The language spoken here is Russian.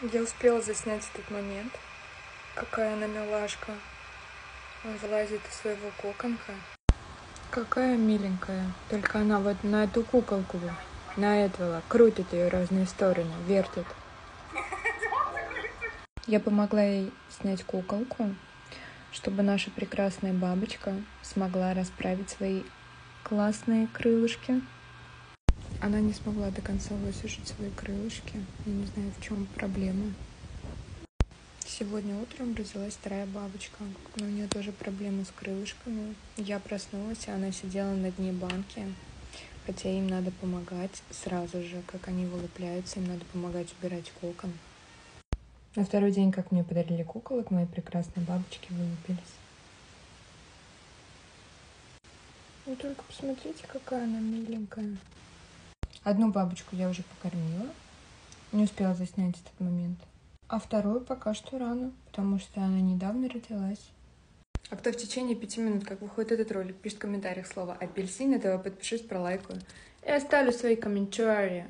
Я успела заснять этот момент. Какая она милашка. Он вылазит из своего коконка. Какая миленькая. Только она вот на эту куколку, на этого, крутит ее разные стороны, вертит. Я помогла ей снять куколку, чтобы наша прекрасная бабочка смогла расправить свои классные крылышки. Она не смогла до конца высушить свои крылышки. Я не знаю, в чем проблема. Сегодня утром родилась вторая бабочка, но у нее тоже проблемы с крылышками. Я проснулась, и она сидела на дне банки, хотя им надо помогать сразу же, как они вылупляются, им надо помогать убирать кокон. На второй день, как мне подарили куколок, мои прекрасные бабочки вылупились. Ну только посмотрите, какая она миленькая. Одну бабочку я уже покормила. Не успела заснять этот момент. А вторую пока что рано, потому что она недавно родилась. А кто в течение пяти минут, как выходит этот ролик, пишет в комментариях слово апельсин, этого подпишусь, пролайкаю и оставлю свои комментарии.